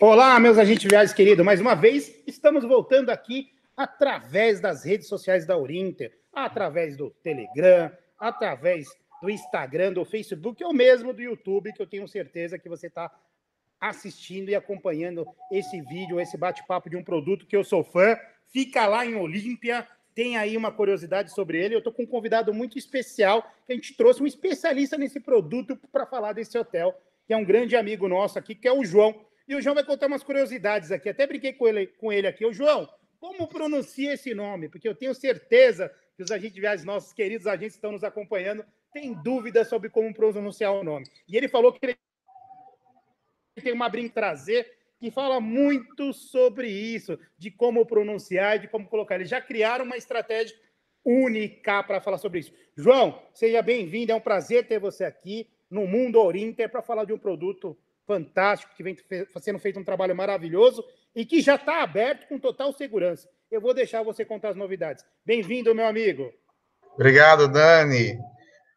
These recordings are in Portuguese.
Olá, meus agentes viagens queridos. Mais uma vez, estamos voltando aqui através das redes sociais da Urinter, através do Telegram, através do Instagram, do Facebook ou mesmo do YouTube, que eu tenho certeza que você está assistindo e acompanhando esse vídeo, esse bate-papo de um produto que eu sou fã. Fica lá em Olímpia, tem aí uma curiosidade sobre ele. Eu estou com um convidado muito especial, que a gente trouxe um especialista nesse produto para falar desse hotel, que é um grande amigo nosso aqui, que é o João. E o João vai contar umas curiosidades aqui. Até brinquei com ele, com ele aqui. O João, como pronuncia esse nome? Porque eu tenho certeza que os agentes nossos queridos agentes, estão nos acompanhando, têm dúvidas sobre como pronunciar o nome. E ele falou que ele tem uma brinca trazer que fala muito sobre isso, de como pronunciar, de como colocar. Eles já criaram uma estratégia única para falar sobre isso. João, seja bem-vindo, é um prazer ter você aqui no Mundo Orinter para falar de um produto fantástico, que vem sendo feito um trabalho maravilhoso e que já está aberto com total segurança. Eu vou deixar você contar as novidades. Bem-vindo, meu amigo. Obrigado, Dani.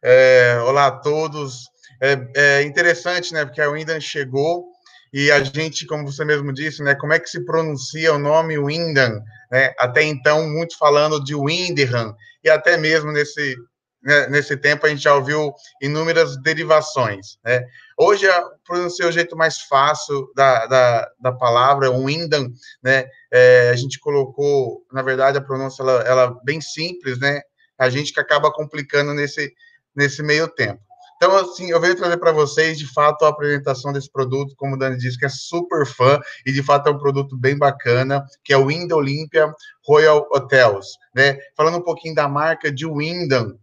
É, olá a todos. É, é, interessante, né? Porque a Windan chegou e a gente, como você mesmo disse, né? Como é que se pronuncia o nome Windan? Né? Até então, muito falando de Windham, e até mesmo nesse né, nesse tempo a gente já ouviu inúmeras derivações. Né? Hoje, pronunciar o jeito mais fácil da, da, da palavra, Windham, né? É, a gente colocou, na verdade, a pronúncia ela, ela bem simples, né? A gente que acaba complicando nesse, nesse meio tempo. Então, assim, eu venho trazer para vocês, de fato, a apresentação desse produto, como o Dani disse, que é super fã, e de fato é um produto bem bacana, que é o Wind Olympia Royal Hotels, né? Falando um pouquinho da marca de Wyndham,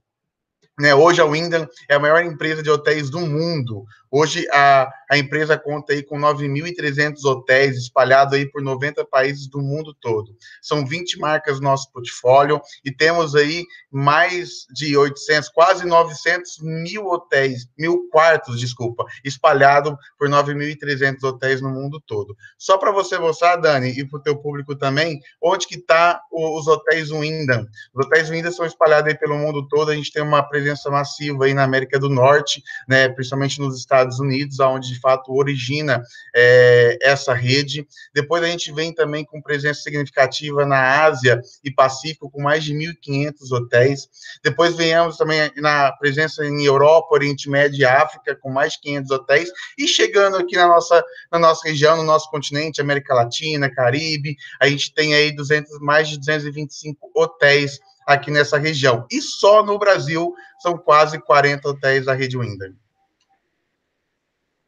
né, hoje a Wyndham é a maior empresa de hotéis do mundo. Hoje a, a empresa conta aí com 9.300 hotéis espalhados aí por 90 países do mundo todo. São 20 marcas no nosso portfólio e temos aí mais de 800, quase 900 mil hotéis, mil quartos, desculpa, espalhados por 9.300 hotéis no mundo todo. Só para você mostrar, Dani, e para o teu público também, onde que está os hotéis Wyndham. Os hotéis Wyndham são espalhados aí pelo mundo todo, a gente tem uma presença massiva aí na América do Norte, né, principalmente nos Estados Estados Unidos, onde de fato origina é, essa rede. Depois a gente vem também com presença significativa na Ásia e Pacífico, com mais de 1.500 hotéis. Depois venhamos também na presença em Europa, Oriente Médio e África, com mais de 500 hotéis. E chegando aqui na nossa, na nossa região, no nosso continente, América Latina, Caribe, a gente tem aí 200, mais de 225 hotéis aqui nessa região. E só no Brasil são quase 40 hotéis da rede Wyndham.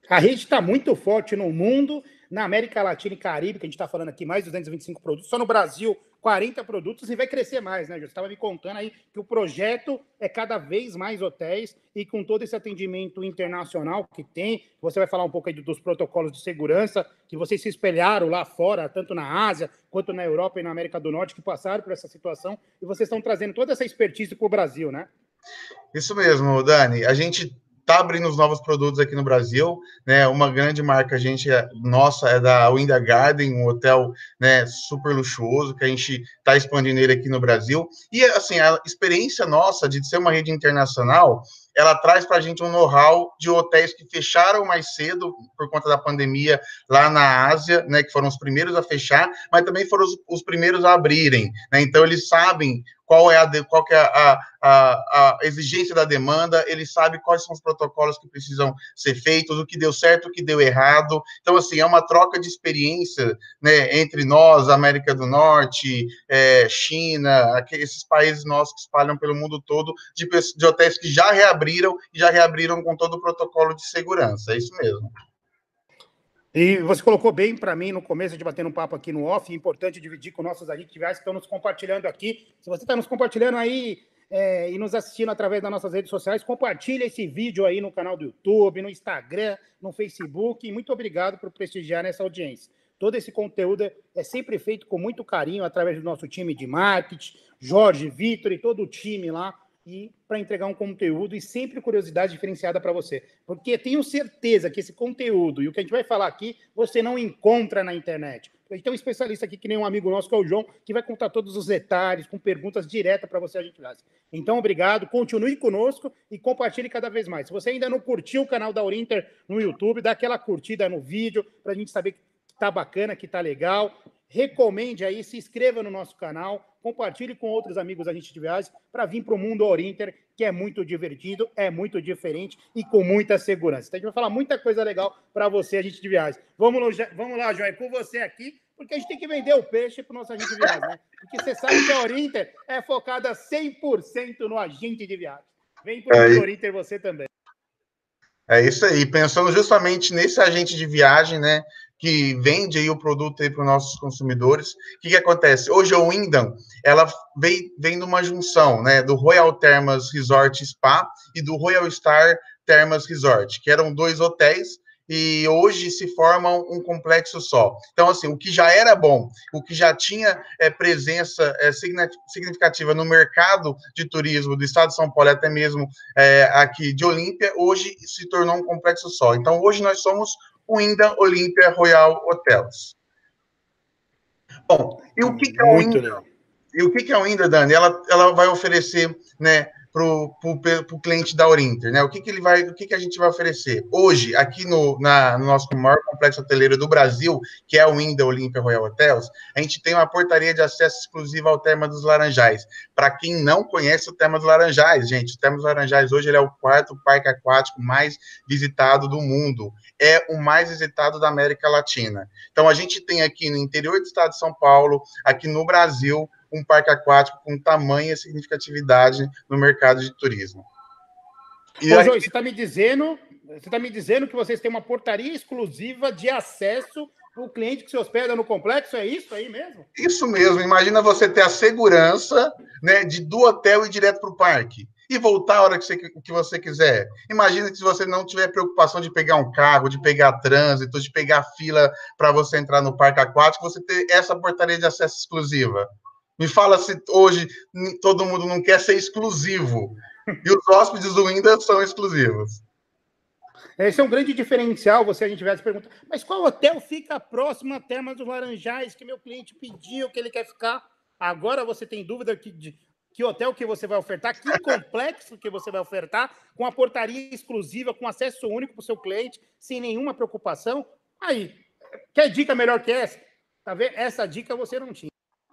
A rede está muito forte no mundo, na América Latina e Caribe, que a gente está falando aqui, mais de 225 produtos, só no Brasil, 40 produtos, e vai crescer mais, né, Você estava me contando aí que o projeto é cada vez mais hotéis, e com todo esse atendimento internacional que tem, você vai falar um pouco aí dos protocolos de segurança, que vocês se espelharam lá fora, tanto na Ásia, quanto na Europa e na América do Norte, que passaram por essa situação, e vocês estão trazendo toda essa expertise para o Brasil, né? Isso mesmo, Dani. A gente está abrindo os novos produtos aqui no Brasil, né? Uma grande marca, a gente, é, nossa, é da Winda Garden, um hotel, né, super luxuoso, que a gente está expandindo ele aqui no Brasil. E, assim, a experiência nossa de ser uma rede internacional, ela traz para a gente um know-how de hotéis que fecharam mais cedo por conta da pandemia lá na Ásia, né, que foram os primeiros a fechar, mas também foram os, os primeiros a abrirem, né? Então eles sabem qual é, a, qual é a, a, a, exigência da demanda, ele sabe quais são os protocolos que precisam ser feitos, o que deu certo, o que deu errado. Então, assim, é uma troca de experiência né, entre nós, América do Norte, é, China, esses países nossos que espalham pelo mundo todo, de, de hotéis que já reabriram e já reabriram com todo o protocolo de segurança. É isso mesmo. E você colocou bem para mim no começo de bater um papo aqui no off, é importante dividir com nossos agentes que estão nos compartilhando aqui. Se você está nos compartilhando aí é, e nos assistindo através das nossas redes sociais, compartilhe esse vídeo aí no canal do YouTube, no Instagram, no Facebook. E muito obrigado por prestigiar nessa audiência. Todo esse conteúdo é sempre feito com muito carinho através do nosso time de marketing, Jorge, Vitor e todo o time lá e para entregar um conteúdo e sempre curiosidade diferenciada para você. Porque tenho certeza que esse conteúdo e o que a gente vai falar aqui, você não encontra na internet. A gente tem um especialista aqui, que nem um amigo nosso, que é o João, que vai contar todos os detalhes, com perguntas diretas para você, a gente faz. Então, obrigado, continue conosco e compartilhe cada vez mais. Se você ainda não curtiu o canal da Urinter no YouTube, dá aquela curtida no vídeo, para a gente saber tá bacana, que tá legal. Recomende aí, se inscreva no nosso canal, compartilhe com outros amigos da gente de viagens para vir para o mundo Orinter, que é muito divertido, é muito diferente e com muita segurança. Então a gente vai falar muita coisa legal para você, a gente de viagens. Vamos lá, vamos lá, com você aqui, porque a gente tem que vender o peixe para o nosso agente de viagens, né? Porque você sabe que a Orinter é focada 100% no agente de viagens. Vem para o é, Orinter você também. É isso aí, pensando justamente nesse agente de viagem, né? Que vende aí o produto aí para os nossos consumidores. O que, que acontece? Hoje a Wyndham, ela vem, vem de uma junção, né, do Royal Termas Resort Spa e do Royal Star Termas Resort, que eram dois hotéis e hoje se formam um complexo só. Então, assim, o que já era bom, o que já tinha é, presença é, significativa no mercado de turismo do estado de São Paulo, até mesmo é, aqui de Olímpia, hoje se tornou um complexo só. Então, hoje nós somos o Inda Olympia Royal Hotels. Bom, e o que, que é o Inda? E o que, que é o Inda, Dani? Ela, ela vai oferecer, né, para o cliente da Orinter, né? O que, que ele vai, o que, que a gente vai oferecer? Hoje, aqui no, na, no nosso maior complexo hoteleiro do Brasil, que é o Inda Olympia Royal Hotels, a gente tem uma portaria de acesso exclusiva ao Terma dos Laranjais. Para quem não conhece o Terma dos Laranjais, gente, o Terma dos Laranjais hoje ele é o quarto parque aquático mais visitado do mundo. É o mais visitado da América Latina. Então, a gente tem aqui no interior do estado de São Paulo, aqui no Brasil, um parque aquático com tamanha significatividade no mercado de turismo. E Ô. João, você está me dizendo, você está me dizendo que vocês têm uma portaria exclusiva de acesso para o cliente que se hospeda no complexo, é isso aí mesmo? Isso mesmo. Imagina você ter a segurança né, de do hotel e direto para o parque e voltar a hora que você, que você quiser. Imagina que se você não tiver preocupação de pegar um carro, de pegar trânsito, de pegar fila para você entrar no parque aquático, você ter essa portaria de acesso exclusiva. Me fala se hoje todo mundo não quer ser exclusivo. E os hóspedes do Windows são exclusivos. Esse é um grande diferencial, você a gente tivesse perguntar, mas qual hotel fica próximo à Termas dos Laranjais que meu cliente pediu que ele quer ficar? Agora você tem dúvida que, de que hotel que você vai ofertar, que complexo que você vai ofertar, com a portaria exclusiva, com acesso único para o seu cliente, sem nenhuma preocupação. Aí, quer dica melhor que essa? Tá vendo? Essa dica você não tinha.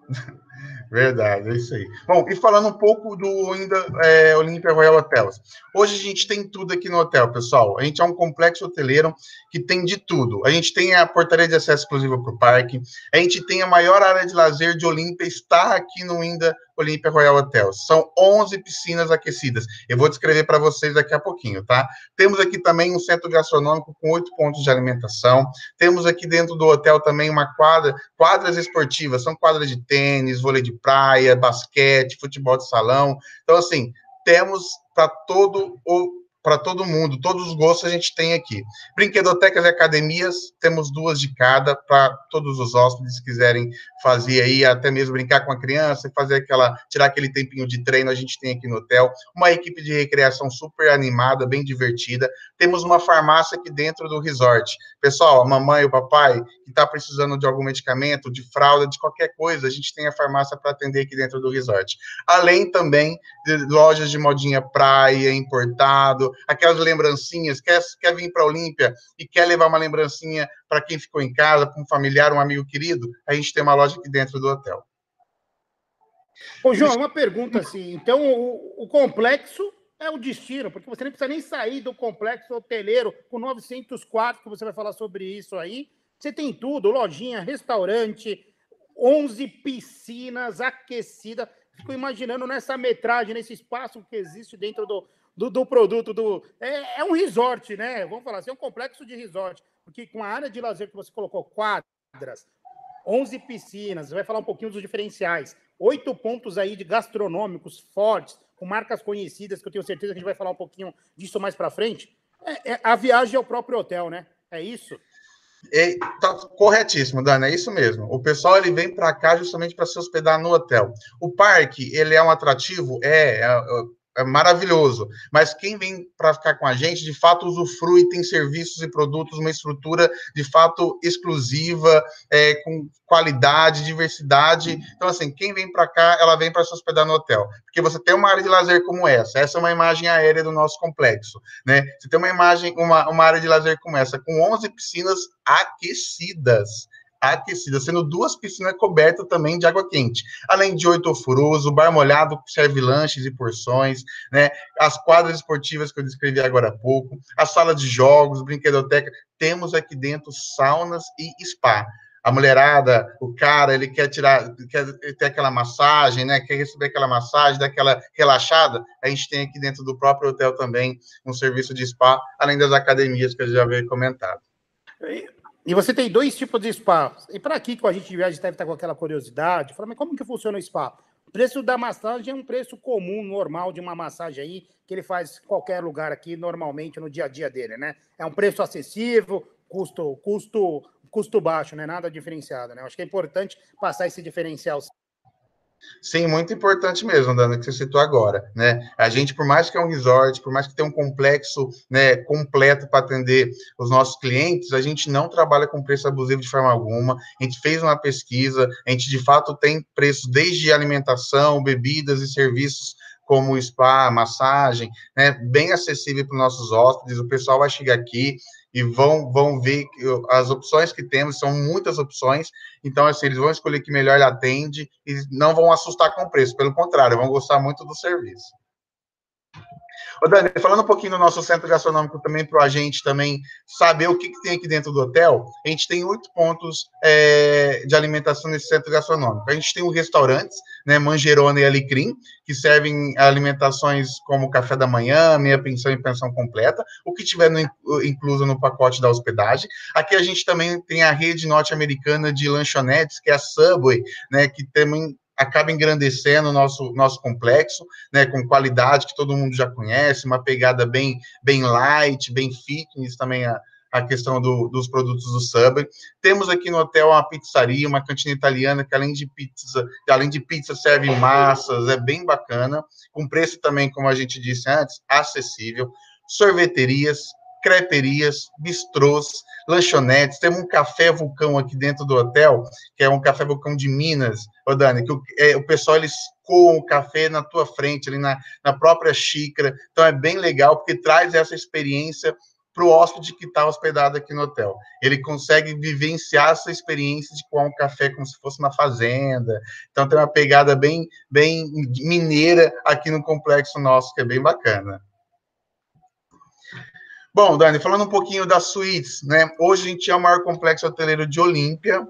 Verdade, é isso aí. Bom, e falando um pouco do ainda é, Olympia Royal Hotels. Hoje a gente tem tudo aqui no hotel, pessoal. A gente é um complexo hoteleiro que tem de tudo. A gente tem a portaria de acesso exclusiva para o parque. A gente tem a maior área de lazer de Olímpia, está aqui no Inda Olímpia Royal Hotels. São 11 piscinas aquecidas. Eu vou descrever para vocês daqui a pouquinho, tá? Temos aqui também um centro gastronômico com oito pontos de alimentação. Temos aqui dentro do hotel também uma quadra, quadras esportivas. São quadras de tênis, vôlei de praia, basquete, futebol de salão. Então, assim, temos para todo o para todo mundo, todos os gostos a gente tem aqui. Brinquedotecas e academias, temos duas de cada para todos os hóspedes que quiserem fazer aí, até mesmo brincar com a criança, fazer aquela, tirar aquele tempinho de treino, a gente tem aqui no hotel. Uma equipe de recreação super animada, bem divertida. Temos uma farmácia aqui dentro do resort. Pessoal, a mamãe e o papai que está precisando de algum medicamento, de fralda, de qualquer coisa, a gente tem a farmácia para atender aqui dentro do resort. Além também de lojas de modinha praia, importado, aquelas lembrancinhas, quer, quer vir para a Olímpia e quer levar uma lembrancinha para quem ficou em casa, para um familiar, um amigo querido, a gente tem uma loja aqui dentro do hotel. Ô, João, uma pergunta assim. Então, o, o, complexo é o destino, porque você nem precisa nem sair do complexo hoteleiro com 900 quartos, que você vai falar sobre isso aí. Você tem tudo, lojinha, restaurante, 11 piscinas aquecidas. Fico imaginando nessa metragem, nesse espaço que existe dentro do, do, do produto do. É, é, um resort, né? Vamos falar assim, é um complexo de resort. Porque com a área de lazer que você colocou quadras, 11 piscinas, vai falar um pouquinho dos diferenciais, oito pontos aí de gastronômicos fortes, com marcas conhecidas, que eu tenho certeza que a gente vai falar um pouquinho disso mais para frente. É, é, a viagem ao próprio hotel, né? É isso? É, tá corretíssimo, Dani, é isso mesmo. O pessoal ele vem para cá justamente para se hospedar no hotel. O parque, ele é um atrativo? É, é, é maravilhoso. Mas quem vem para ficar com a gente, de fato, usufrui, tem serviços e produtos, uma estrutura de fato exclusiva, é, com qualidade, diversidade. Então, assim, quem vem para cá, ela vem para se hospedar no hotel. Porque você tem uma área de lazer como essa. Essa é uma imagem aérea do nosso complexo, né? Você tem uma imagem, uma, uma área de lazer como essa, com 11 piscinas aquecidas. Aquecida, sendo duas piscinas cobertas também de água quente. Além de oito furos, o bar molhado serve lanches e porções, né? As quadras esportivas que eu descrevi agora há pouco, a sala de jogos, brinquedoteca. Temos aqui dentro saunas e spa a mulherada, o cara, ele quer tirar, quer ter aquela massagem, né? Quer receber aquela massagem, daquela relaxada. A gente tem aqui dentro do próprio hotel também um serviço de spa, além das academias que eu já havia comentado. Você tem dois tipos de spa. E para aqui que a gente viaja deve estar com aquela curiosidade, fala, mas como que funciona o spa? O preço da massagem é um preço comum, normal de uma massagem aí, que ele faz em qualquer lugar aqui, normalmente no dia a dia dele, né? É um preço acessível, custo, custo custo baixo, não é nada diferenciado, né? Acho que é importante passar esse diferencial. Sim, muito importante mesmo, Dana, que você citou agora, né? A gente, por mais que é um resort, por mais que tenha um complexo, né, completo para atender os nossos clientes, a gente não trabalha com preço abusivo de forma alguma. A gente fez uma pesquisa, a gente de fato tem preços desde alimentação, bebidas e serviços como spa, massagem, né, bem acessível para os nossos hóspedes. O pessoal vai chegar aqui, e vão, vão ver as opções que temos, são muitas opções, então, assim, eles vão escolher que melhor atende e não vão assustar com o preço, pelo contrário, vão gostar muito do serviço. Ô, Dani, falando um pouquinho do nosso centro gastronômico também, para a gente também saber o que, que, tem aqui dentro do hotel, a gente tem oito pontos é, de alimentação nesse centro gastronômico. A gente tem os restaurantes, né, Mangerona e Alecrim, que servem alimentações como café da manhã, meia pensão e pensão completa, o que tiver no, incluso no pacote da hospedagem. Aqui a gente também tem a rede norte-americana de lanchonetes, que é a Subway, né, que também acaba engrandecendo o nosso, nosso complexo, né, com qualidade que todo mundo já conhece, uma pegada bem, bem light, bem fitness também a, a questão do, dos produtos do Subway. Temos aqui no hotel uma pizzaria, uma cantina italiana que além de pizza, além de pizza serve massas, é bem bacana, com preço também, como a gente disse antes, acessível. Sorveterias, creperias, bistrôs, lanchonetes. Temos um café vulcão aqui dentro do hotel, que é um café vulcão de Minas, ô Dani, que o, é, o pessoal eles coam o café na tua frente, ali na, na própria xícara. Então é bem legal, porque traz essa experiência para o hóspede que está hospedado aqui no hotel. Ele consegue vivenciar essa experiência de coar um café como se fosse uma fazenda. Então tem uma pegada bem, bem mineira aqui no complexo nosso, que é bem bacana. Bom, Dani, falando um pouquinho das suítes, né? Hoje a gente é o maior complexo hoteleiro de Olímpia.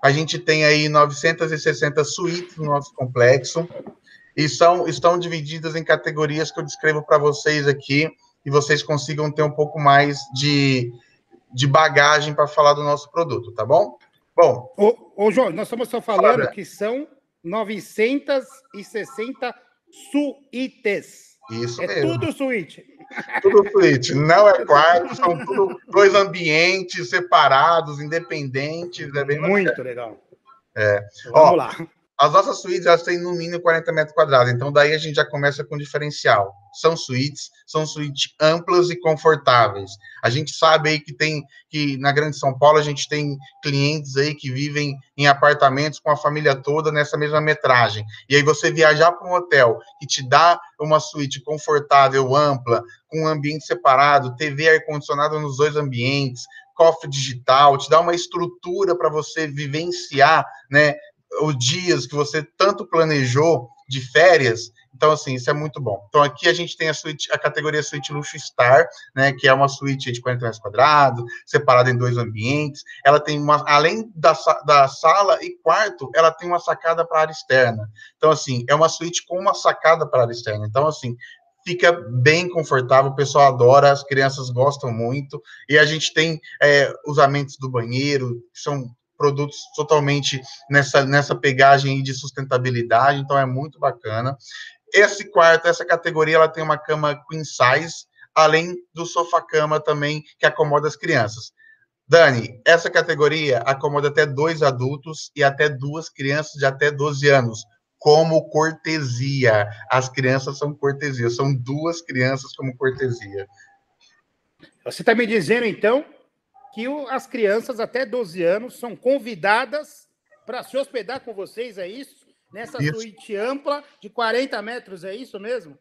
A gente tem aí 960 suítes no nosso complexo e são, estão divididas em categorias que eu descrevo para vocês aqui e vocês consigam ter um pouco mais de, de bagagem para falar do nosso produto, tá bom? Bom. Ô, ô João, nós estamos só falando fala, que são 960 suítes. Isso é mesmo. tudo suíte. Tudo suíte. Não é quarto, são tudo dois ambientes separados, independentes. É bem Muito bacana. legal. É. Vamos Ó, lá. As nossas suítes elas têm no mínimo 40 metros quadrados, então daí a gente já começa com diferencial. São suítes, são suítes amplas e confortáveis. A gente sabe aí que tem que na Grande São Paulo a gente tem clientes aí que vivem em apartamentos com a família toda nessa mesma metragem. E aí você viajar para um hotel que te dá uma suíte confortável, ampla, com um ambiente separado, TV ar condicionado nos dois ambientes, cofre digital, te dá uma estrutura para você vivenciar, né, os dias que você tanto planejou de férias. Então, assim, isso é muito bom. Então, aqui a gente tem a, suite, a categoria Suite Luxo Star, né, que é uma suíte de 40 metros quadrados, separada em dois ambientes. Ela tem uma, além da, da sala e quarto, ela tem uma sacada para área externa. Então, assim, é uma suíte com uma sacada para área externa. Então, assim, fica bem confortável, o pessoal adora, as crianças gostam muito, e a gente tem é, usamentos do banheiro, que são produtos totalmente nessa, nessa pegagem de sustentabilidade, então é muito bacana. Esse quarto, essa categoria, ela tem uma cama queen size, além do sofá-cama também, que acomoda as crianças. Dani, essa categoria acomoda até dois adultos e até duas crianças de até 12 anos, como cortesia. As crianças são cortesia, são duas crianças como cortesia. Você está me dizendo, então, que as crianças até 12 anos são convidadas para se hospedar com vocês, é isso? Nessa isso. suíte ampla de 40 metros, é isso mesmo?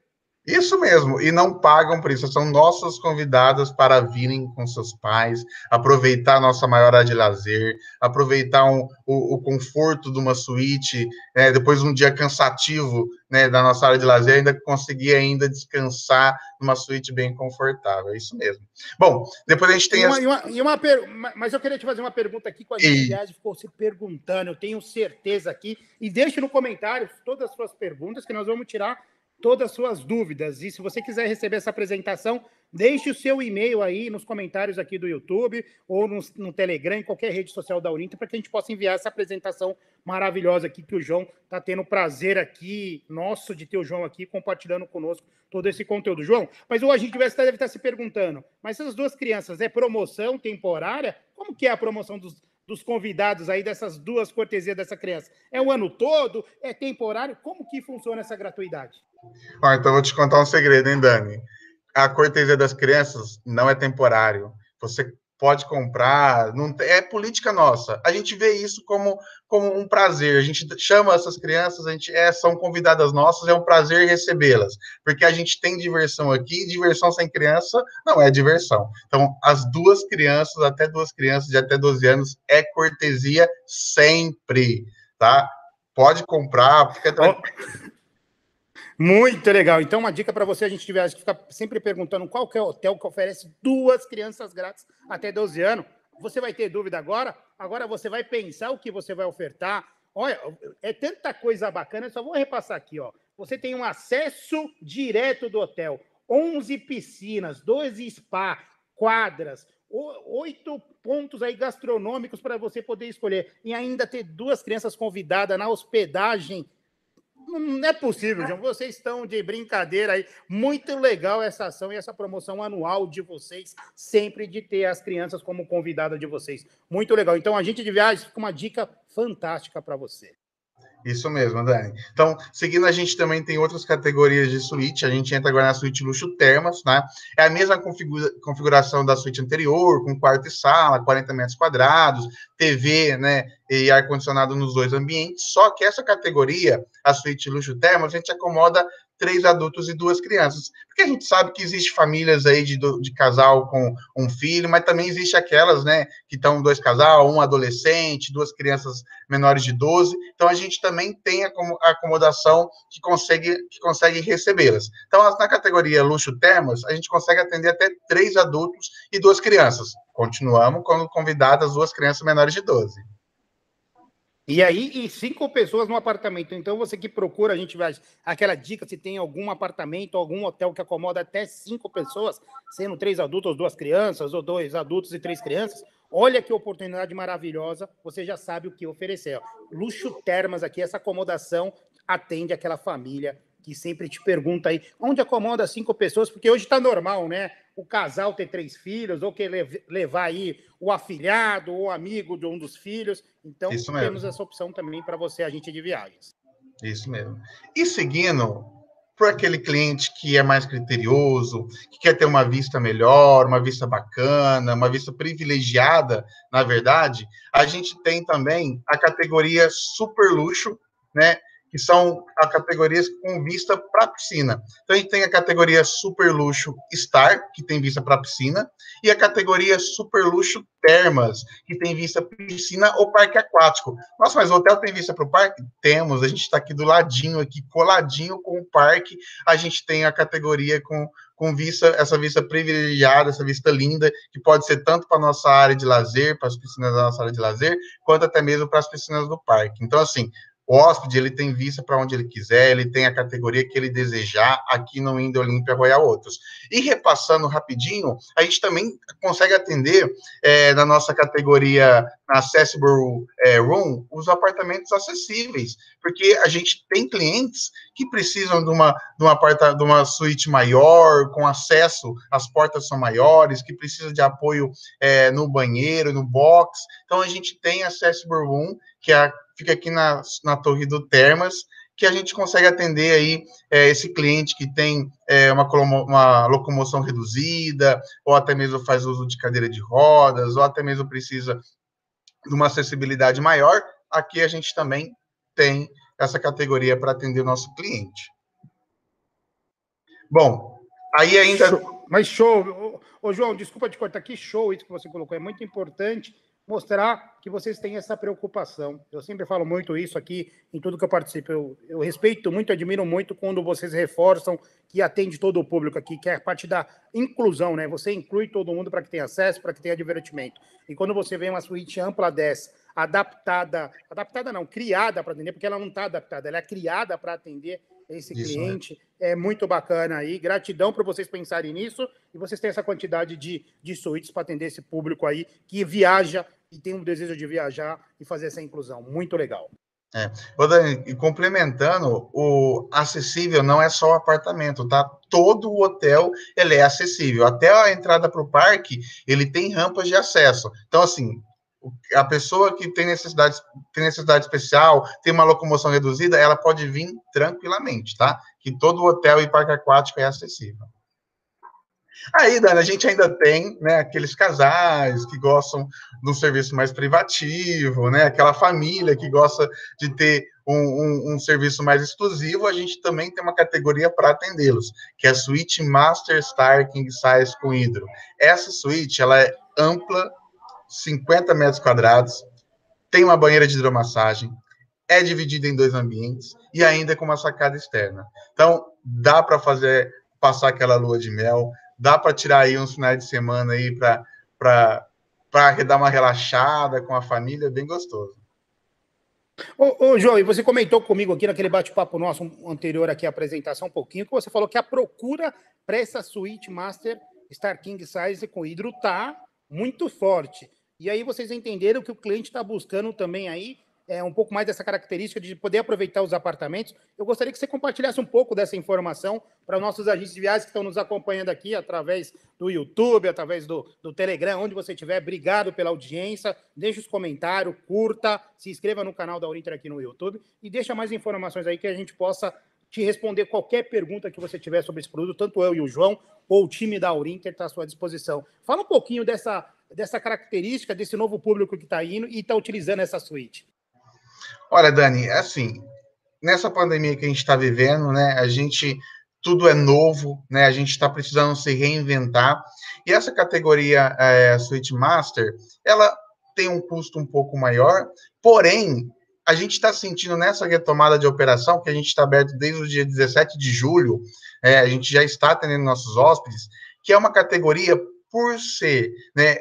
Isso mesmo, e não pagam por isso, são nossas convidadas para virem com seus pais, aproveitar a nossa maior área de lazer, aproveitar um, o, o, conforto de uma suíte, né, depois de um dia cansativo né, da nossa área de lazer, ainda conseguir ainda descansar numa suíte bem confortável, é isso mesmo. Bom, depois a gente tem... E uma, e uma, e uma per... Mas eu queria te fazer uma pergunta aqui, com a gente, e... ficou se perguntando, eu tenho certeza aqui, e deixe no comentário todas as suas perguntas, que nós vamos tirar todas as suas dúvidas. E se você quiser receber essa apresentação, deixe o seu e-mail aí nos comentários aqui do YouTube ou no, no Telegram, em qualquer rede social da Uninter, para que a gente possa enviar essa apresentação maravilhosa aqui que o João está tendo prazer aqui, nosso, de ter o João aqui compartilhando conosco todo esse conteúdo. João, mas o agente deve estar se perguntando, mas essas duas crianças, é promoção temporária? Como que é a promoção dos, dos convidados aí dessas duas cortesias dessa criança? É o ano todo? É temporário? Como que funciona essa gratuidade? Ó, então vou te contar um segredo, hein, Dani? A cortesia das crianças não é temporário. Você pode comprar, não é política nossa. A gente vê isso como, como um prazer. A gente chama essas crianças, a gente é, são convidadas nossas, é um prazer recebê-las, porque a gente tem diversão aqui, diversão sem criança não é diversão. Então, as duas crianças, até duas crianças de até 12 anos, é cortesia sempre, tá? Pode comprar, fica tranquilo. Muito legal. Então, uma dica para você, a gente tiver que ficar sempre perguntando qual é o hotel que oferece duas crianças grátis até 12 anos. Você vai ter dúvida agora? Agora você vai pensar o que você vai ofertar. Olha, é tanta coisa bacana, eu só vou repassar aqui, ó. Você tem um acesso direto do hotel, 11 piscinas, dois spa, quadras, oito pontos aí gastronômicos para você poder escolher e ainda ter duas crianças convidadas na hospedagem não é possível, João. Vocês estão de brincadeira aí. Muito legal essa ação e essa promoção anual de vocês, sempre de ter as crianças como convidada de vocês. Muito legal. Então, a gente de viagem fica uma dica fantástica para você. Isso mesmo, Dani. Então, seguindo, a gente também tem outras categorias de suíte. A gente entra agora na suíte luxo termas, né? É a mesma configura configuração da suíte anterior, com quarto e sala, 40 metros quadrados, TV, né? E ar-condicionado nos dois ambientes. Só que essa categoria, a suíte luxo termas, a gente acomoda três adultos e duas crianças. Porque a gente sabe que existe famílias aí de, de casal com um filho, mas também existe aquelas, né, que estão dois casal, um adolescente, duas crianças menores de 12. Então a gente também tem a acomodação que consegue, que consegue recebê-las. Então, na categoria luxo termos, a gente consegue atender até três adultos e duas crianças. Continuamos com convidadas duas crianças menores de 12. E aí, e cinco pessoas no apartamento. Então, você que procura, a gente vai. Aquela dica: se tem algum apartamento, algum hotel que acomoda até cinco pessoas, sendo três adultos, duas crianças, ou dois adultos e três crianças. Olha que oportunidade maravilhosa. Você já sabe o que oferecer. Luxo Termas aqui, essa acomodação atende aquela família que sempre te pergunta aí onde acomoda cinco pessoas, porque hoje está normal, né? O casal ter três filhos, ou que levar aí o afilhado ou amigo de um dos filhos. Então, temos essa opção também para você, agente de viagens. Isso mesmo. E seguindo, por aquele cliente que é mais criterioso, que quer ter uma vista melhor, uma vista bacana, uma vista privilegiada, na verdade, a gente tem também a categoria super luxo, né? Que são as categorias com vista para a piscina. Então, a gente tem a categoria Super Luxo Star, que tem vista para a piscina, e a categoria Super Luxo Termas, que tem vista piscina ou parque aquático. Nossa, mas o hotel tem vista para o parque? Temos, a gente está aqui do ladinho, aqui coladinho com o parque, a gente tem a categoria com, com vista, essa vista privilegiada, essa vista linda, que pode ser tanto para nossa área de lazer, para as piscinas da nossa área de lazer, quanto até mesmo para as piscinas do parque. Então, assim, o hóspede ele tem vista para onde ele quiser, ele tem a categoria que ele desejar aqui no Indo Olímpia Royal Outros. E repassando rapidinho, a gente também consegue atender é, na nossa categoria na Accessible é, Room os apartamentos acessíveis, porque a gente tem clientes que precisam de uma, de uma, aparta, de uma suíte maior, com acesso, as portas são maiores, que precisa de apoio é, no banheiro, no box. Então a gente tem Accessible Room, que fica aqui na, na Torre do Termas, que a gente consegue atender aí é, esse cliente que tem é, uma, uma, locomoção reduzida, ou até mesmo faz uso de cadeira de rodas, ou até mesmo precisa de uma acessibilidade maior. Aqui a gente também tem essa categoria para atender o nosso cliente. Bom, aí ainda. Show. Mas show. Ô, ô, João, desculpa te cortar aqui, show isso que você colocou. É muito importante mostrar que vocês têm essa preocupação. Eu sempre falo muito isso aqui em tudo que eu participo. Eu, eu respeito muito, admiro muito quando vocês reforçam que atende todo o público aqui, que é a parte da inclusão, né? Você inclui todo mundo para que tenha acesso, para que tenha divertimento. E quando você vê uma suíte ampla dessa, adaptada, adaptada não, criada para atender, porque ela não está adaptada, ela é criada para atender esse Isso, cliente. Né? É muito bacana aí. Gratidão por vocês pensarem nisso e vocês têm essa quantidade de, de suítes para atender esse público aí que viaja e tem um desejo de viajar e fazer essa inclusão. Muito legal. É. E complementando, o acessível não é só o apartamento, tá? Todo o hotel ele é acessível. Até a entrada para o parque, ele tem rampas de acesso. Então, assim, a pessoa que tem necessidade, tem necessidade especial, tem uma locomoção reduzida, ela pode vir tranquilamente, tá? Que todo hotel e parque aquático é acessível. Aí, Dani, a gente ainda tem né, aqueles casais que gostam de um serviço mais privativo, né? Aquela família que gosta de ter um, um, um serviço mais exclusivo. A gente também tem uma categoria para atendê-los, que é a suíte Master Star King Size com hidro. Essa suíte, ela é ampla, 50 metros quadrados, tem uma banheira de hidromassagem, é dividida em dois ambientes e ainda com uma sacada externa. Então, dá para fazer passar aquela lua de mel, dá para tirar aí uns finais de semana aí para dar uma relaxada com a família, bem gostoso. Ô, ô, João, e você comentou comigo aqui naquele bate-papo nosso anterior aqui à apresentação um pouquinho, que você falou que a procura para essa suíte Master Star King Size com hidro tá muito forte. E aí vocês entenderam que o cliente está buscando também aí é, um pouco mais dessa característica de poder aproveitar os apartamentos. Eu gostaria que você compartilhasse um pouco dessa informação para nossos agentes de viagens que estão nos acompanhando aqui através do YouTube, através do, do Telegram, onde você estiver. Obrigado pela audiência. Deixe os comentários, curta, se inscreva no canal da Urinter aqui no YouTube e deixa mais informações aí que a gente possa te responder qualquer pergunta que você tiver sobre esse produto, tanto eu e o João, ou o time da Urinter está à sua disposição. Fala um pouquinho dessa, dessa característica desse novo público que está indo e está utilizando essa suíte. Olha, Dani, assim, nessa pandemia que a gente está vivendo, né, a gente tudo é novo, né? A gente está precisando se reinventar. E essa categoria é, Suite Master, ela tem um custo um pouco maior, porém, a gente está sentindo nessa retomada de operação, que a gente está aberto desde o dia 17 de julho, é, a gente já está atendendo nossos hóspedes, que é uma categoria por ser, né,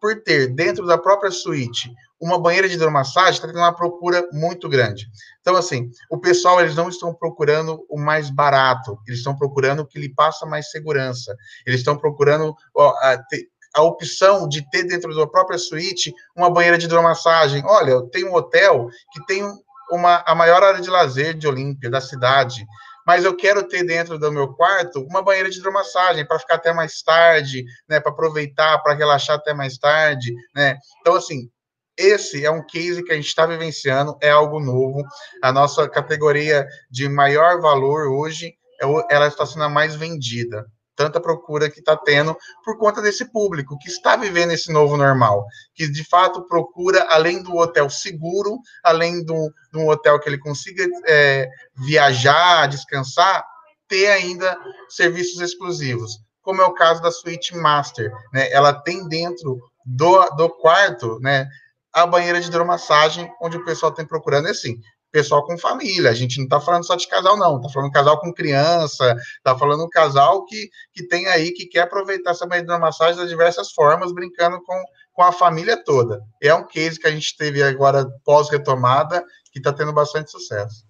por ter dentro da própria suíte uma banheira de hidromassagem, está tendo uma procura muito grande. Então, assim, o pessoal, eles não estão procurando o mais barato, eles estão procurando o que lhe passa mais segurança, eles estão procurando ó, a, a, opção de ter dentro da própria suíte uma banheira de hidromassagem. Olha, eu tenho um hotel que tem uma, a maior área de lazer de Olímpia, da cidade, mas eu quero ter dentro do meu quarto uma banheira de hidromassagem para ficar até mais tarde, né, para aproveitar, para relaxar até mais tarde, né? Então assim, esse é um case que a gente está vivenciando, é algo novo. A nossa categoria de maior valor hoje, é ela está sendo a mais vendida. Tanta procura que está tendo por conta desse público que está vivendo esse novo normal, que de fato procura, além do hotel seguro, além do, um hotel que ele consiga é, viajar, descansar, ter ainda serviços exclusivos, como é o caso da Suite Master. Né? Ela tem dentro do, do quarto, né, a banheira de hidromassagem, onde o pessoal tem procurando, é assim, pessoal com família, a gente não está falando só de casal, não, está falando casal com criança, está falando um casal que, que tem aí, que quer aproveitar essa banheira de hidromassagem das diversas formas, brincando com, com a família toda. É um case que a gente teve agora pós-retomada, que está tendo bastante sucesso.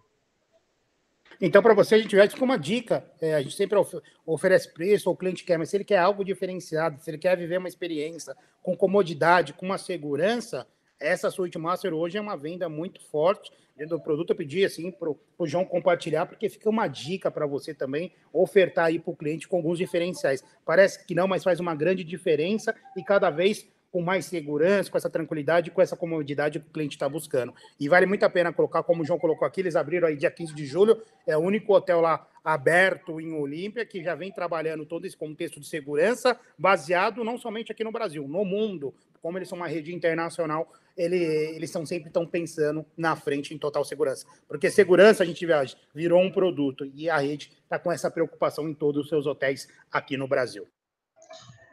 Então, para você, a gente vai com uma dica. É, a gente sempre of oferece preço, o cliente quer, mas se ele quer algo diferenciado, se ele quer viver uma experiência com comodidade, com uma segurança, essa Suite Master hoje é uma venda muito forte dentro do produto. Eu pedi assim para o João compartilhar, porque fica uma dica para você também ofertar aí para o cliente com alguns diferenciais. Parece que não, mas faz uma grande diferença e cada vez com mais segurança, com essa tranquilidade, com essa comodidade que o cliente está buscando. E vale muito a pena colocar, como o João colocou aqui, eles abriram aí dia 15 de julho, é o único hotel lá aberto em Olímpia, que já vem trabalhando todo esse contexto de segurança, baseado não somente aqui no Brasil, no mundo. Como eles são uma rede internacional, ele, eles estão sempre estão pensando na frente em total segurança. Porque segurança, a gente viaja, virou um produto e a rede está com essa preocupação em todos os seus hotéis aqui no Brasil.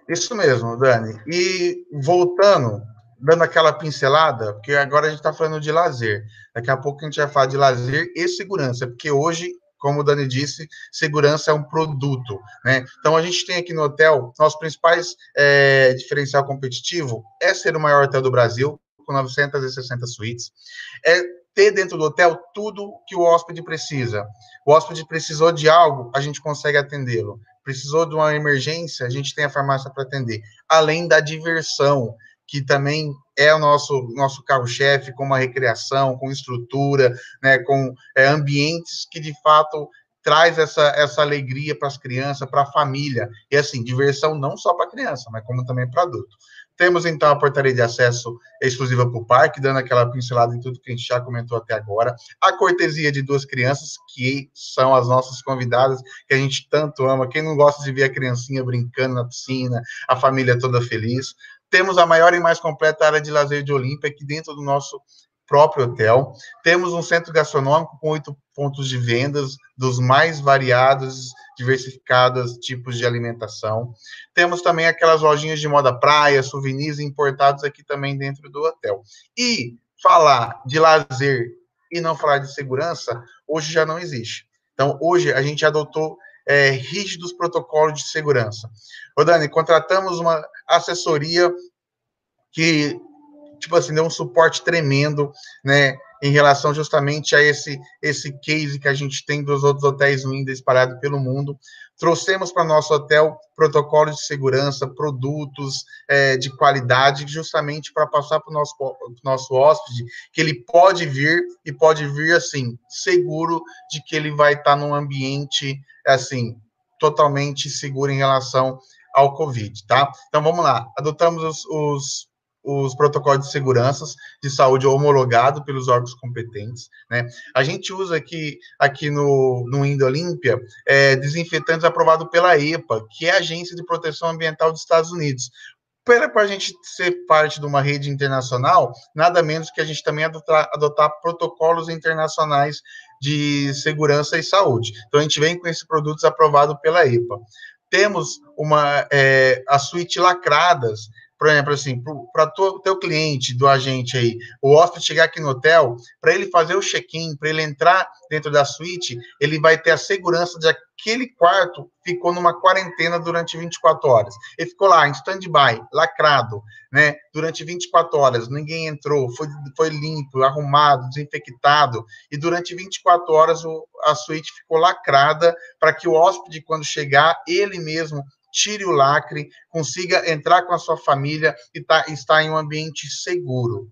Isso mesmo, Dani. E voltando, dando aquela pincelada, porque agora a gente está falando de lazer. Daqui a pouco a gente vai falar de lazer e segurança, porque hoje, como o Dani disse, segurança é um produto. Né? Então a gente tem aqui no hotel, nosso principais é, diferencial competitivo é ser o maior hotel do Brasil, com 960 suítes. É ter dentro do hotel tudo que o hóspede precisa. O hóspede precisou de algo, a gente consegue atendê-lo precisou de uma emergência, a gente tem a farmácia para atender. Além da diversão, que também é o nosso, nosso carro-chefe, com uma recreação, com estrutura, né, com é, ambientes que, de fato, traz essa, essa alegria para as crianças, para a família. E, assim, diversão não só para criança, mas como também para adulto. Temos, então, a portaria de acesso exclusiva para o parque, dando aquela pincelada em tudo que a gente já comentou até agora. A cortesia de duas crianças, que são as nossas convidadas, que a gente tanto ama. Quem não gosta de ver a criancinha brincando na piscina, a família toda feliz. Temos a maior e mais completa área de lazer de Olímpia aqui dentro do nosso próprio hotel. Temos um centro gastronômico com oito pontos de vendas dos mais variados, diversificados tipos de alimentação. Temos também aquelas lojinhas de moda praia, souvenirs importados aqui também dentro do hotel. E falar de lazer e não falar de segurança, hoje já não existe. Então, hoje a gente adotou é, rígidos protocolos de segurança. Ô, Dani, contratamos uma assessoria que tipo assim, deu um suporte tremendo, né, em relação justamente a esse esse case que a gente tem dos outros hotéis Winda espalhados pelo mundo. Trouxemos para nosso hotel protocolos de segurança, produtos é, de qualidade, justamente para passar para o nosso, nosso hóspede que ele pode vir e pode vir assim, seguro de que ele vai estar tá num ambiente assim, totalmente seguro em relação ao Covid, tá? Então vamos lá, adotamos os, os os protocolos de segurança de saúde homologado pelos órgãos competentes, né? A gente usa aqui, aqui no, no Indo Olímpia é, desinfetantes aprovado pela EPA, que é a Agência de Proteção Ambiental dos Estados Unidos. Para a gente ser parte de uma rede internacional, nada menos que a gente também adotar, adotar protocolos internacionais de segurança e saúde. Então, a gente vem com esses produtos aprovados pela EPA. Temos uma, é, a suíte lacradas, por exemplo, assim, para o teu cliente, do agente aí, o hóspede chegar aqui no hotel, para ele fazer o check-in, para ele entrar dentro da suíte, ele vai ter a segurança de aquele quarto ficou numa quarentena durante 24 horas. Ele ficou lá em stand-by, lacrado, né? Durante 24 horas, ninguém entrou, foi, foi limpo, arrumado, desinfectado, e durante 24 horas o, a suíte ficou lacrada para que o hóspede, quando chegar, ele mesmo tire o lacre, consiga entrar com a sua família e tá, estar em um ambiente seguro.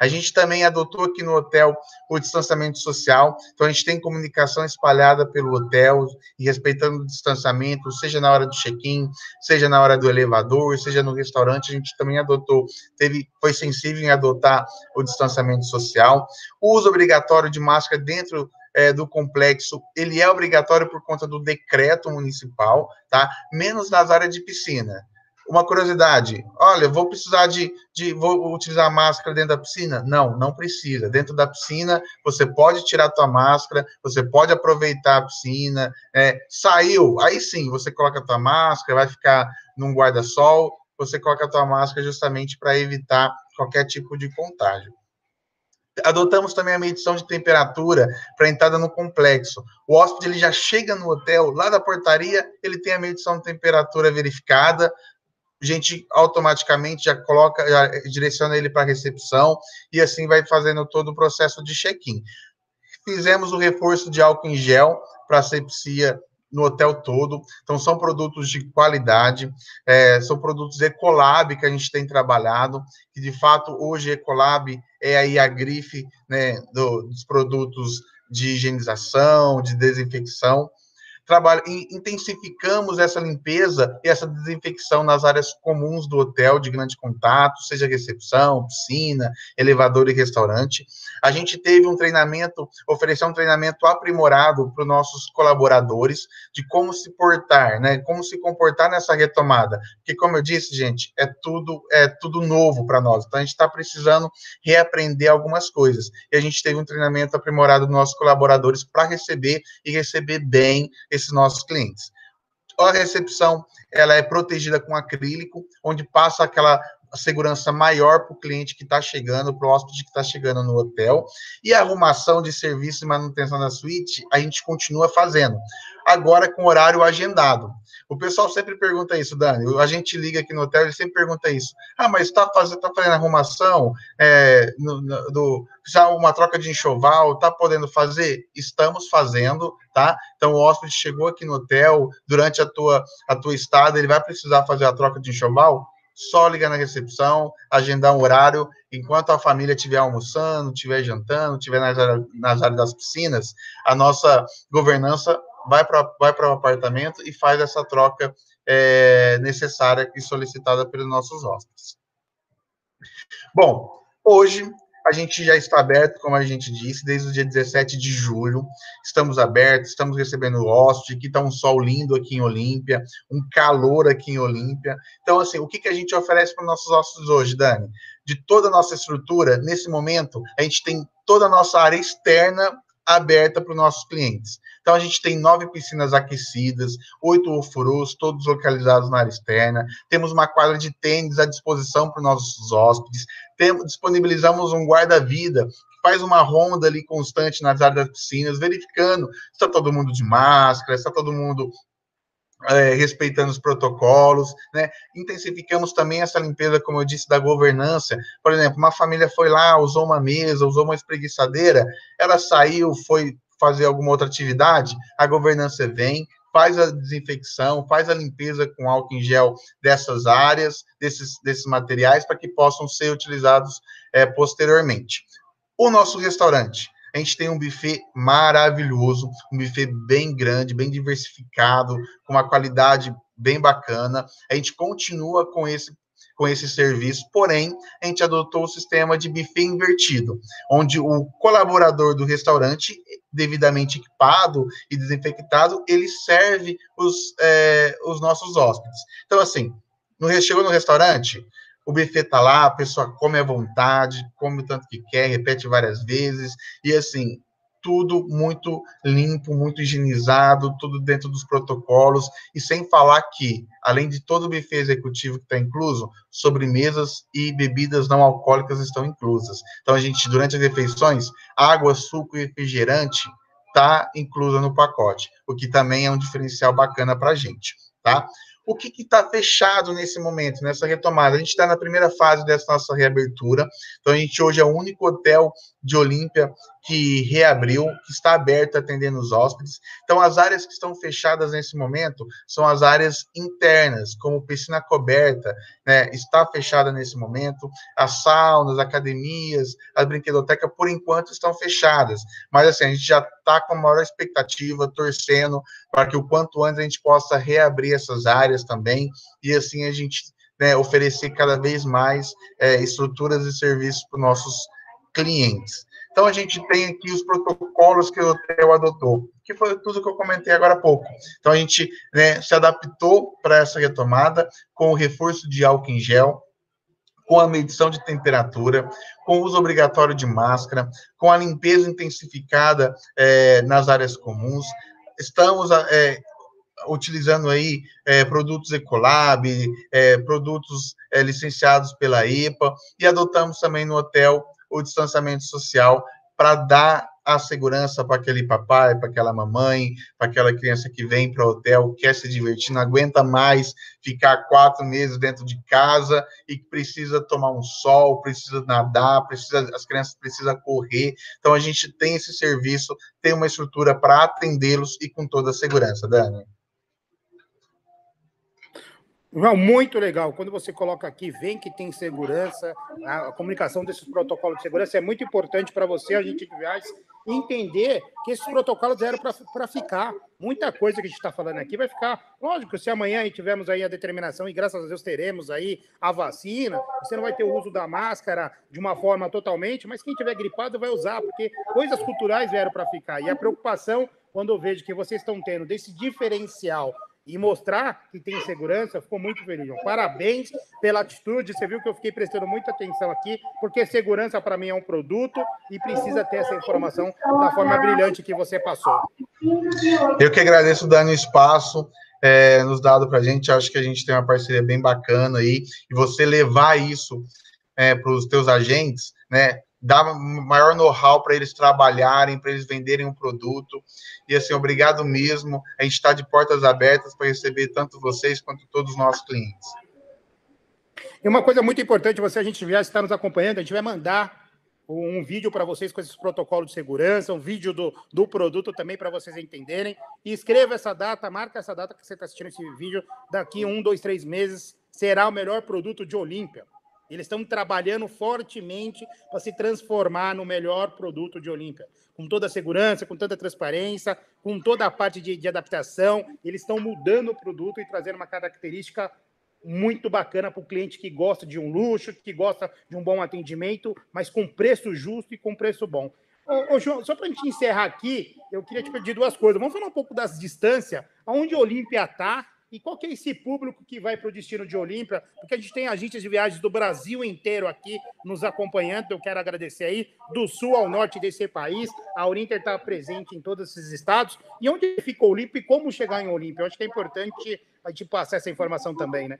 A gente também adotou aqui no hotel o distanciamento social, então a gente tem comunicação espalhada pelo hotel e respeitando o distanciamento, seja na hora do check-in, seja na hora do elevador, seja no restaurante, a gente também adotou, teve, foi sensível em adotar o distanciamento social. O uso obrigatório de máscara dentro é, do complexo, ele é obrigatório por conta do decreto municipal, tá? Menos nas áreas de piscina. Uma curiosidade, olha, vou precisar de, de vou utilizar máscara dentro da piscina? Não, não precisa. Dentro da piscina, você pode tirar a tua máscara, você pode aproveitar a piscina, é, saiu, aí sim, você coloca a tua máscara, vai ficar num guarda-sol, você coloca a tua máscara justamente para evitar qualquer tipo de contágio. Adotamos também a medição de temperatura para entrada no complexo. O hóspede ele já chega no hotel, lá da portaria, ele tem a medição de temperatura verificada, a gente automaticamente já coloca, já direciona ele para a recepção e assim vai fazendo todo o processo de check-in. Fizemos o reforço de álcool em gel para asepsia no hotel todo. Então, são produtos de qualidade, é, são produtos Ecolab que a gente tem trabalhado, que de fato hoje Ecolab é aí a grife né, do, dos produtos de higienização, de desinfecção. trabalha, intensificamos essa limpeza e essa desinfecção nas áreas comuns do hotel de grande contato, seja recepção, piscina, elevador e restaurante. A gente teve um treinamento, ofereceu um treinamento aprimorado para os nossos colaboradores de como se portar, né? Como se comportar nessa retomada. Porque, como eu disse, gente, é tudo, é tudo novo para nós. Então, a gente está precisando reaprender algumas coisas. E a gente teve um treinamento aprimorado dos nossos colaboradores para receber e receber bem esses nossos clientes. A recepção ela é protegida com acrílico, onde passa aquela segurança maior para o cliente que está chegando, para o hóspede que está chegando no hotel. E a arrumação de serviço e manutenção da suíte, a gente continua fazendo, agora com horário agendado. O pessoal sempre pergunta isso, Dani. A gente liga aqui no hotel, ele sempre pergunta isso. Ah, mas está fazendo, tá fazendo arrumação? É, no, no, do, já uma troca de enxoval? Está podendo fazer? Estamos fazendo, tá? Então, o hóspede chegou aqui no hotel, durante a tua, a tua estada, ele vai precisar fazer a troca de enxoval? Só ligar na recepção, agendar um horário, enquanto a família estiver almoçando, estiver jantando, estiver nas, nas áreas das piscinas, a nossa governança vai para vai o apartamento e faz essa troca é, necessária e solicitada pelos nossos hóspedes. Bom, hoje a gente já está aberto, como a gente disse, desde o dia 17 de julho. Estamos abertos, estamos recebendo hóspede, que está um sol lindo aqui em Olímpia, um calor aqui em Olímpia. Então, assim, o que, que a gente oferece para os nossos hóspedes hoje, Dani? De toda a nossa estrutura, nesse momento, a gente tem toda a nossa área externa aberta para os nossos clientes. Então, a gente tem nove piscinas aquecidas, oito ofurôs, todos localizados na área externa. Temos uma quadra de tênis à disposição para os nossos hóspedes. Temos, disponibilizamos um guarda-vida faz uma ronda ali constante nas áreas das piscinas, verificando se está todo mundo de máscara, se está todo mundo é, respeitando os protocolos, né? Intensificamos também essa limpeza, como eu disse, da governança. Por exemplo, uma família foi lá, usou uma mesa, usou uma espreguiçadeira, ela saiu, foi fazer alguma outra atividade, a governança vem, faz a desinfecção, faz a limpeza com álcool em gel dessas áreas, desses, desses materiais, para que possam ser utilizados é, posteriormente. O nosso restaurante, a gente tem um buffet maravilhoso, um buffet bem grande, bem diversificado, com uma qualidade bem bacana. A gente continua com esse com esse serviço, porém, a gente adotou o sistema de buffet invertido, onde o colaborador do restaurante, devidamente equipado e desinfectado, ele serve os, é, os nossos hóspedes. Então, assim, no, chegou no restaurante, o buffet tá lá, a pessoa come à vontade, come o tanto que quer, repete várias vezes, e assim, tudo muito limpo, muito higienizado, tudo dentro dos protocolos, e sem falar que, além de todo o buffet executivo que está incluso, sobremesas e bebidas não alcoólicas estão inclusas. Então, a gente, durante as refeições, água, suco e refrigerante está inclusa no pacote, o que também é um diferencial bacana para a gente, tá? O que está fechado nesse momento, nessa retomada? A gente está na primeira fase dessa nossa reabertura, então a gente hoje é o único hotel de Olímpia que reabriu, que está aberto atendendo os hóspedes. Então, as áreas que estão fechadas nesse momento são as áreas internas, como piscina coberta, né, está fechada nesse momento. As saunas, academias, as brinquedotecas, por enquanto, estão fechadas. Mas, assim, a gente já está com a maior expectativa, torcendo para que o quanto antes a gente possa reabrir essas áreas também, e assim a gente né, oferecer cada vez mais é, estruturas e serviços para os nossos clientes. Então, a gente tem aqui os protocolos que o hotel adotou, que foi tudo que eu comentei agora há pouco. Então, a gente né, se adaptou para essa retomada com o reforço de álcool em gel, com a medição de temperatura, com o uso obrigatório de máscara, com a limpeza intensificada é, nas áreas comuns. Estamos é, utilizando aí é, produtos Ecolab, é, produtos é, licenciados pela EPA, e adotamos também no hotel o distanciamento social para dar a segurança para aquele papai, para aquela mamãe, para aquela criança que vem para o hotel, quer se divertir, não aguenta mais ficar quatro meses dentro de casa e precisa tomar um sol, precisa nadar, precisa, as crianças precisam correr. Então a gente tem esse serviço, tem uma estrutura para atendê-los e com toda a segurança, Dani. Muito legal. Quando você coloca aqui, vem que tem segurança, a comunicação desses protocolos de segurança é muito importante para você, a gente de viagens, entender que esses protocolos eram para ficar. Muita coisa que a gente está falando aqui vai ficar. Lógico, se amanhã tivermos aí a determinação, e graças a Deus teremos aí a vacina, você não vai ter o uso da máscara de uma forma totalmente, mas quem tiver gripado vai usar, porque coisas culturais vieram para ficar. E a preocupação, quando eu vejo que vocês estão tendo desse diferencial e mostrar que tem segurança, ficou muito feliz. Parabéns pela atitude. Você viu que eu fiquei prestando muita atenção aqui, porque segurança para mim é um produto e precisa ter essa informação da forma brilhante que você passou. Eu que agradeço, Dani, o espaço é, nos dado para a gente. Acho que a gente tem uma parceria bem bacana aí. E você levar isso é, para os teus agentes, né? Dar maior know-how para eles trabalharem, para eles venderem um produto. E assim, obrigado mesmo. A gente está de portas abertas para receber tanto vocês quanto todos os nossos clientes. E uma coisa muito importante, você, a gente já está nos acompanhando, a gente vai mandar um vídeo para vocês com esses protocolos de segurança, um vídeo do, do produto também para vocês entenderem. E escreva essa data, marca essa data que você está assistindo esse vídeo. Daqui um, dois, três meses será o melhor produto de Olímpia. Eles estão trabalhando fortemente para se transformar no melhor produto de Olímpia. Com toda a segurança, com toda a transparência, com toda a parte de, de adaptação. Eles estão mudando o produto e trazendo uma característica muito bacana para o cliente que gosta de um luxo, que gosta de um bom atendimento, mas com preço justo e com preço bom. Ô, ô João, só para a gente encerrar aqui, eu queria te pedir duas coisas. Vamos falar um pouco das distâncias, aonde a Olímpia está e qual que é esse público que vai para o destino de Olímpia? Porque a gente tem agentes de viagens do Brasil inteiro aqui nos acompanhando. Eu quero agradecer aí, do sul ao norte desse país. A Olímpia está presente em todos esses estados. E onde fica Olímpia e como chegar em Olímpia? Eu acho que é importante a gente passar essa informação também, né?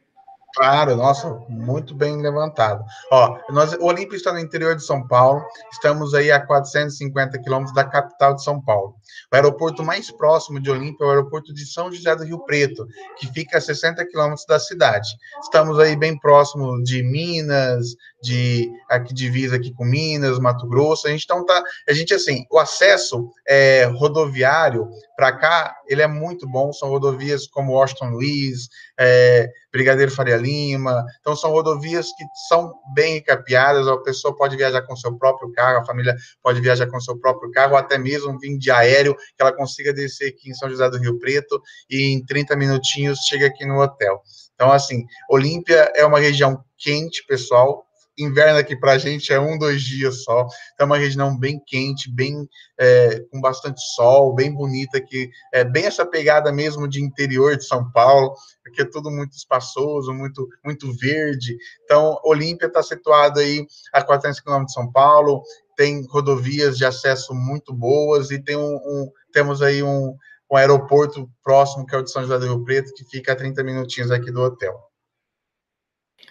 Claro, nossa, muito bem levantado. Ó, nós, o Olímpio está no interior de São Paulo, estamos aí a 450 quilômetros da capital de São Paulo. O aeroporto mais próximo de Olímpia é o aeroporto de São José do Rio Preto, que fica a 60 quilômetros da cidade. Estamos aí bem próximo de Minas, de aqui divisa aqui com Minas, Mato Grosso. A gente então tá, a gente assim, o acesso é, rodoviário para cá, ele é muito bom. São rodovias como Washington Luiz, é, Brigadeiro Faria Lima. Então, são rodovias que são bem encapeadas. A pessoa pode viajar com seu próprio carro, a família pode viajar com seu próprio carro, ou até mesmo vir de aéreo, que ela consiga descer aqui em São José do Rio Preto e em 30 minutinhos chega aqui no hotel. Então, assim, Olímpia é uma região quente, pessoal, inverno aqui para a gente é um, dois dias só. Então, é uma região bem quente, bem é, com bastante sol, bem bonita, que é bem essa pegada mesmo de interior de São Paulo, porque é tudo muito espaçoso, muito, muito verde. Então, Olímpia está situada aí a 400 quilômetros de São Paulo, tem rodovias de acesso muito boas e tem um, um temos aí um, um aeroporto próximo, que é o de São José do Rio Preto, que fica a 30 minutinhos aqui do hotel.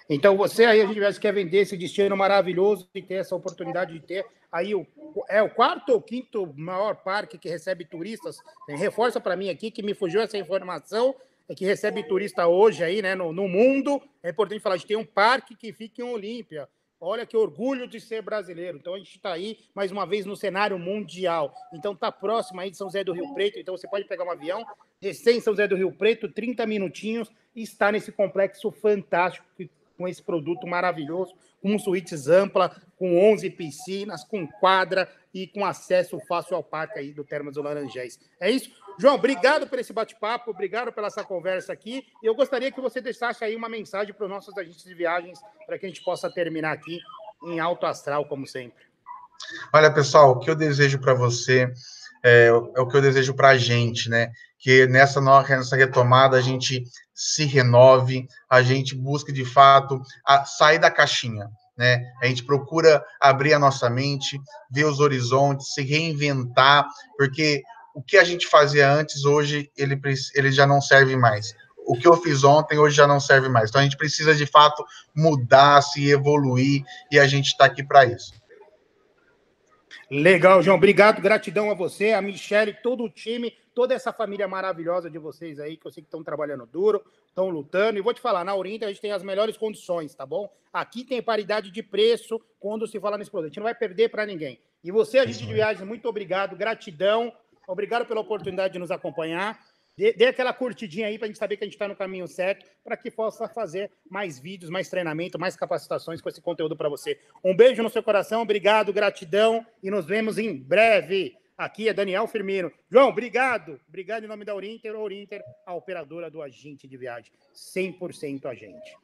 Então, você aí, a gente quer vender esse destino maravilhoso e ter essa oportunidade de ter aí o, é o quarto ou quinto maior parque que recebe turistas. Reforça para mim aqui que me fugiu essa informação, é que recebe turista hoje aí, né, no, no mundo. É importante falar, a gente tem um parque que fica em Olímpia. Olha que orgulho de ser brasileiro. Então a gente está aí mais uma vez no cenário mundial. Então tá próximo aí de São José do Rio Preto. Então você pode pegar um avião, descer em São José do Rio Preto, 30 minutinhos, e estar nesse complexo fantástico que com esse produto maravilhoso, com suítes ampla, com 11 piscinas, com quadra e com acesso fácil ao parque aí do Termas do Laranjéis. É isso? João, obrigado por esse bate-papo, obrigado pela essa conversa aqui. Eu gostaria que você deixasse aí uma mensagem para os nossos agentes de viagens, para que a gente possa terminar aqui em alto astral, como sempre. Olha, pessoal, o que eu desejo para você é, é, o que eu desejo para a gente, né? Que nessa, nessa retomada a gente se renove, a gente busque de fato a, sair da caixinha, né? A gente procura abrir a nossa mente, ver os horizontes, se reinventar, porque o que a gente fazia antes, hoje, ele, ele já não serve mais. O que eu fiz ontem, hoje já não serve mais. Então, a gente precisa, de fato, mudar, se evoluir, e a gente está aqui para isso. Legal, João. Obrigado, gratidão a você, a Michelle, todo o time, toda essa família maravilhosa de vocês aí, que eu sei que estão trabalhando duro, estão lutando. E vou te falar, na Oriente a gente tem as melhores condições, tá bom? Aqui tem paridade de preço quando se fala nesse produto. A gente não vai perder para ninguém. E você, a gente de viagens, muito obrigado, gratidão. Obrigado pela oportunidade de nos acompanhar. Dê, dê aquela curtidinha aí para a gente saber que a gente está no caminho certo, para que possa fazer mais vídeos, mais treinamento, mais capacitações com esse conteúdo para você. Um beijo no seu coração, obrigado, gratidão e nos vemos em breve. Aqui é Daniel Firmino. João, obrigado. Obrigado em nome da Orinter. Orinter, a operadora do agente de viagem. 100% agente.